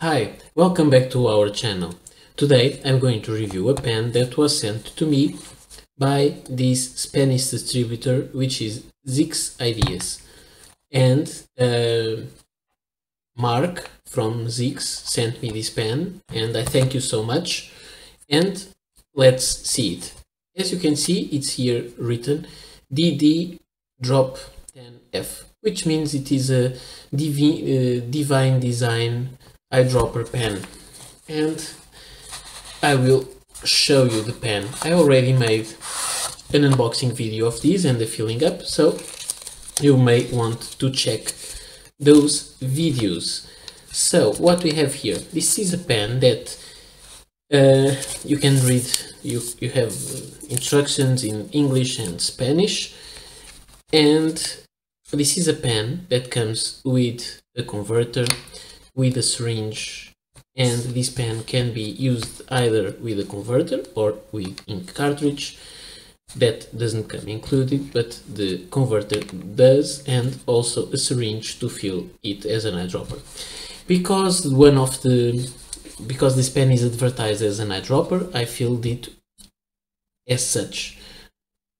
Hi, welcome back to our channel. Today I'm going to review a pen that was sent to me by this Spanish distributor which is ZYX Ideas. And uh, Mark from ZYX sent me this pen and I thank you so much. And let's see it. As you can see it's here written DD drop 10F which means it is a divi uh, divine design eyedropper pen and I will show you the pen. I already made an unboxing video of this and the filling up so you may want to check those videos. So what we have here, this is a pen that uh, you can read, you, you have instructions in English and Spanish and this is a pen that comes with a converter with a syringe and this pen can be used either with a converter or with ink cartridge that doesn't come included but the converter does and also a syringe to fill it as an eyedropper. Because one of the because this pen is advertised as an eyedropper I filled it as such.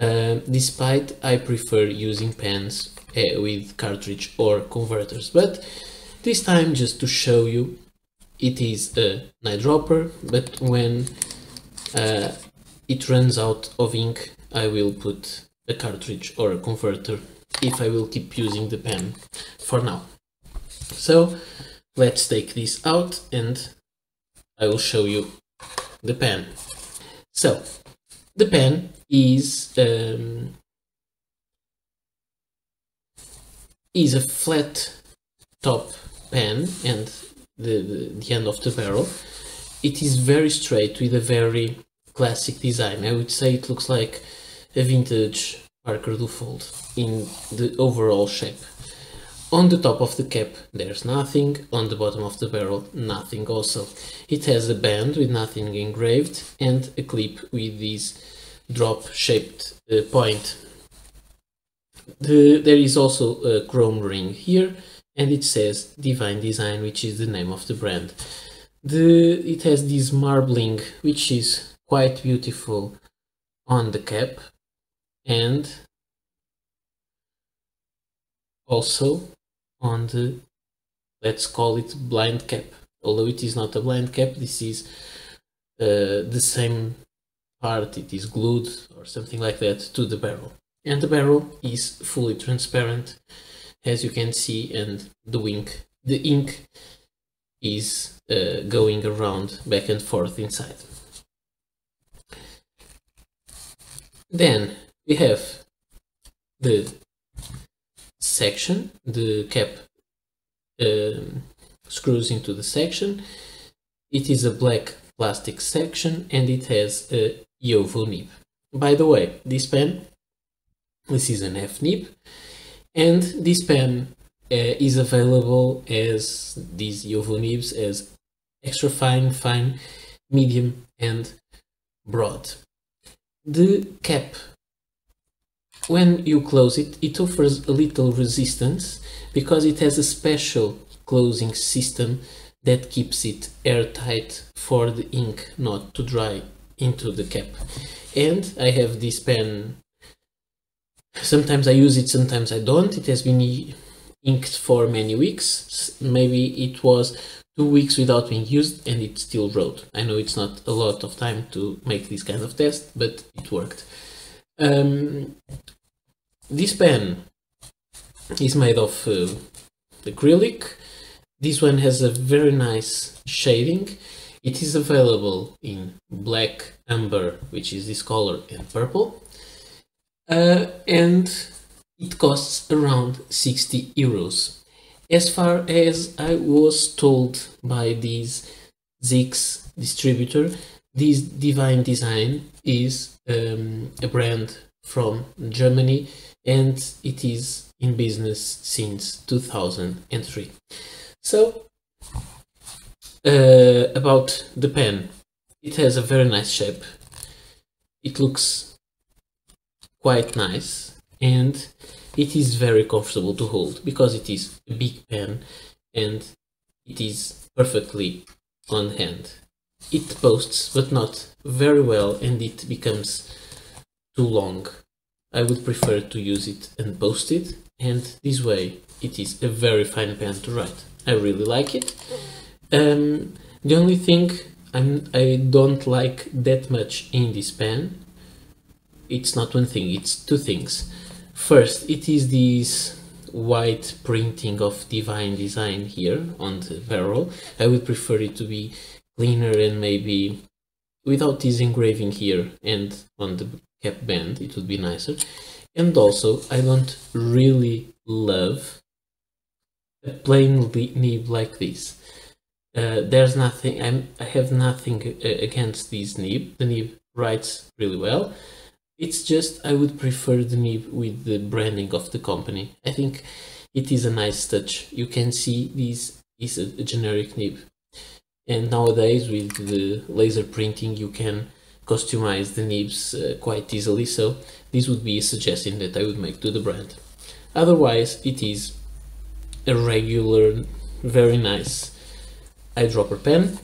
Uh, despite I prefer using pens uh, with cartridge or converters but this time just to show you it is a eyedropper but when uh, it runs out of ink I will put a cartridge or a converter if I will keep using the pen for now. So let's take this out and I will show you the pen. So the pen is um, is a flat top pen and the, the, the end of the barrel, it is very straight with a very classic design. I would say it looks like a vintage Parker Duofold in the overall shape. On the top of the cap there's nothing, on the bottom of the barrel nothing also. It has a band with nothing engraved and a clip with this drop shaped uh, point. The, there is also a chrome ring here and it says Divine Design, which is the name of the brand. The, it has this marbling, which is quite beautiful on the cap, and also on the, let's call it blind cap. Although it is not a blind cap, this is uh, the same part, it is glued or something like that to the barrel. And the barrel is fully transparent as you can see and the ink the ink is uh, going around back and forth inside. Then we have the section the cap uh, screws into the section. It is a black plastic section and it has a JoWo nib. By the way this pen this is an F nib and this pen uh, is available as these JoWo nibs as extra fine, fine, medium and broad. The cap, when you close it, it offers a little resistance because it has a special closing system that keeps it airtight for the ink not to dry into the cap. And I have this pen Sometimes I use it, sometimes I don't. It has been inked for many weeks. Maybe it was two weeks without being used and it still wrote. I know it's not a lot of time to make this kind of test, but it worked. Um, this pen is made of uh, acrylic. This one has a very nice shading. It is available in black, amber, which is this color, and purple uh, and it costs around 60 euros. As far as I was told by this ZYX distributor, this Divine Design is um, a brand from Germany and it is in business since 2003. So, uh, about the pen, it has a very nice shape. It looks quite nice and it is very comfortable to hold because it is a big pen and it is perfectly on hand. It posts, but not very well, and it becomes too long. I would prefer to use it and post it, and this way it is a very fine pen to write. I really like it. Um, the only thing I'm, I don't like that much in this pen, it's not one thing, it's two things. First, it is this white printing of Divine Design here on the barrel. I would prefer it to be cleaner and maybe without this engraving here and on the cap band, it would be nicer. And also, I don't really love a plain nib like this. Uh, there's nothing, I'm, I have nothing uh, against this nib. The nib writes really well. It's just I would prefer the nib with the branding of the company. I think it is a nice touch. You can see this is a, generic nib. And nowadays with the laser printing you can customize the nibs uh, quite easily. So this would be a suggestion that I would make to the brand. Otherwise it is a regular, very nice eyedropper pen.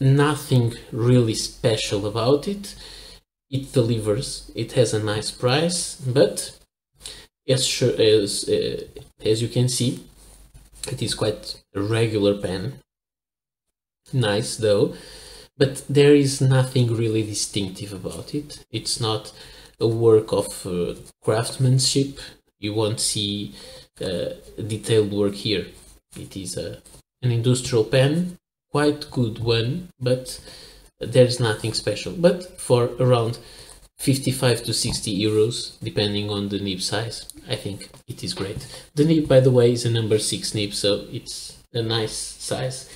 Nothing really special about it it delivers. It has a nice price, but as sure as uh, as you can see, it is quite a regular pen. Nice though, but there is nothing really distinctive about it. It's not a work of uh, craftsmanship. You won't see uh, detailed work here. It is a, an industrial pen, quite good one, but there's nothing special but for around 55 to 60 euros depending on the nib size i think it is great. The nib by the way is a number 6 nib so it's a nice size.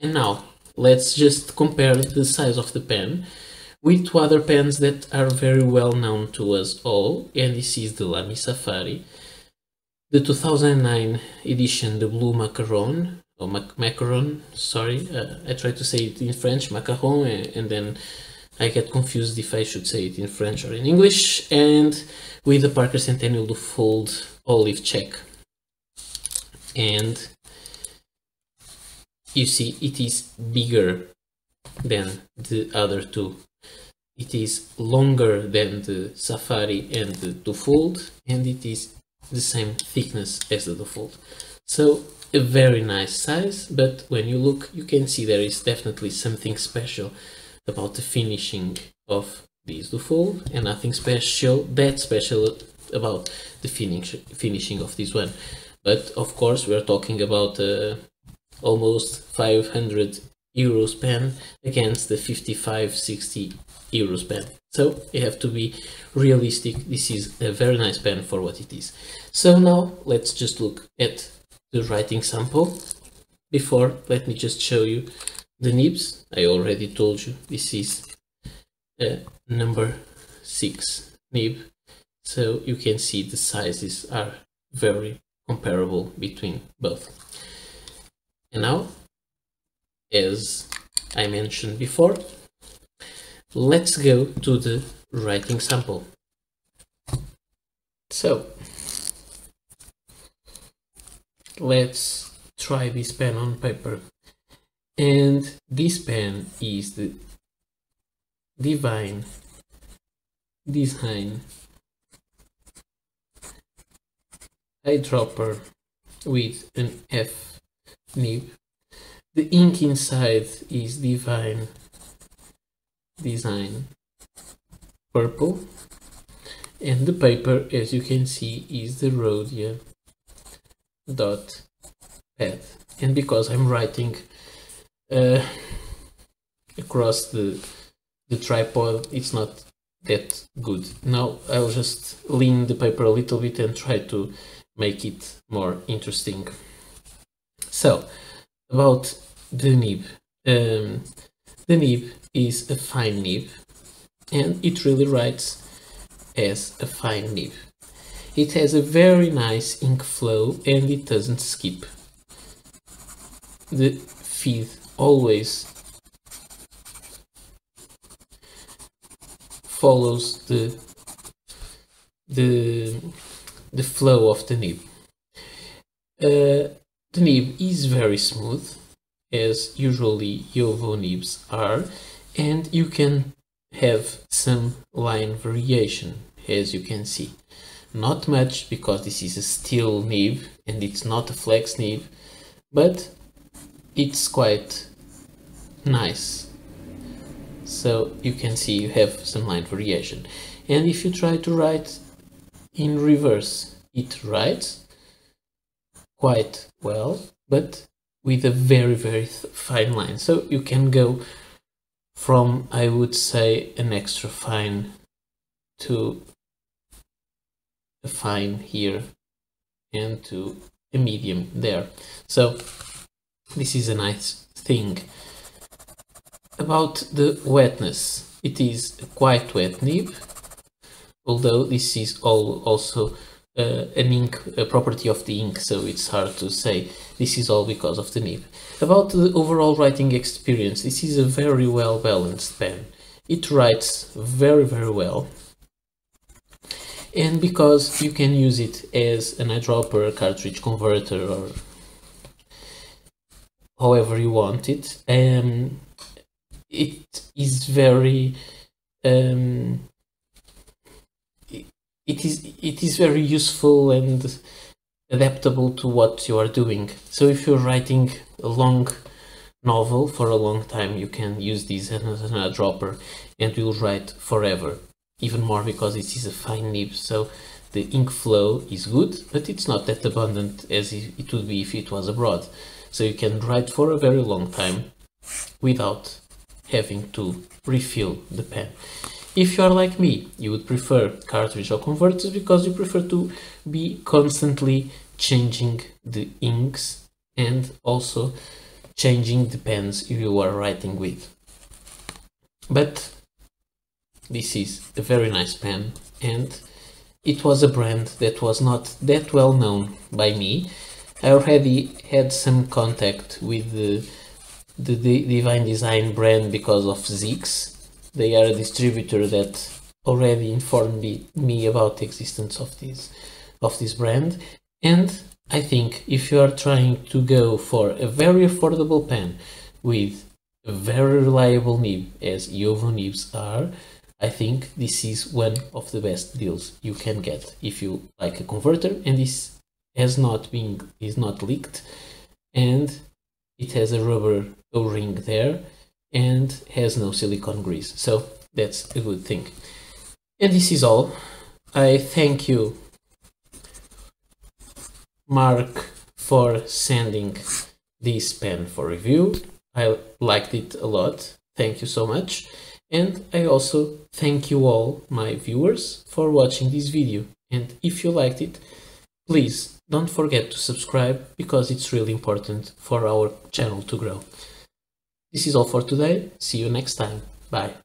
And now let's just compare the size of the pen with two other pens that are very well known to us all and this is the lamy safari the 2009 edition the blue macaron or mac macaron, sorry. Uh, I try to say it in French, macaron, and, and, then I get confused if I should say it in French or in English. And with the Parker Centennial Duofold olive check. And you see it is bigger than the other two. It is longer than the Safari and the Duofold, and it is the same thickness as the Duofold. So a very nice size, but when you look, you can see there is definitely something special about the finishing of these Duofold and nothing special, that special about the finish, finishing of this one. But of course, we're talking about uh, almost 500 euros pen against the 55 60 euros pen. So you have to be realistic. This is a very nice pen for what it is. So now let's just look at the writing sample. Before, let me just show you the nibs. I already told you this is a number 6 nib. So you can see the sizes are very comparable between both. And now, as I mentioned before, let's go to the writing sample. So, let's try this pen on paper. And this pen is the divine design eyedropper with an F nib. The ink inside is divine design purple. And the paper as you can see is the Rhodia dot pad and because I'm writing uh, across the the tripod it's not that good. Now I'll just lean the paper a little bit and try to make it more interesting. So about the nib. Um, the nib is a fine nib and it really writes as a fine nib it has a very nice ink flow and it doesn't skip. The feed always follows the the the flow of the nib. Uh, the nib is very smooth, as usually JoWo nibs are, and you can have some line variation, as you can see. Not much, because this is a steel nib, and it's not a flex nib, but it's quite nice. So you can see you have some line variation. And if you try to write in reverse, it writes quite well, but with a very, very fine line. So you can go from, I would say, an extra fine to fine here and to a medium there. So this is a nice thing. About the wetness, it is quite wet nib, although this is all also uh, an ink, a property of the ink, so it's hard to say. This is all because of the nib. About the overall writing experience, this is a very well balanced pen. It writes very, very well. And because you can use it as an eyedropper, cartridge converter, or however you want it, um, it is very um, it is it is very useful and adaptable to what you are doing. So if you're writing a long novel for a long time, you can use this as an eyedropper and you'll write forever. Even more because it is a fine nib, so the ink flow is good, but it's not that abundant as it would be if it was abroad. So you can write for a very long time without having to refill the pen. If you are like me, you would prefer cartridge or converters because you prefer to be constantly changing the inks and also changing the pens you are writing with. But this is a very nice pen and it was a brand that was not that well known by me. I already had some contact with the the, Divine Design brand because of ZYX. They are a distributor that already informed me, me about the existence of this of this brand. And I think if you are trying to go for a very affordable pen with a very reliable nib, as JoWo nibs are, I think this is one of the best deals you can get. If you like a converter and this has not been is not leaked and it has a rubber o-ring there and has no silicone grease. So that's a good thing. And this is all. I thank you mark for sending this pen for review. I liked it a lot. Thank you so much and i also thank you all my viewers for watching this video and if you liked it please don't forget to subscribe because it's really important for our channel to grow. This is all for today. See you next time. Bye.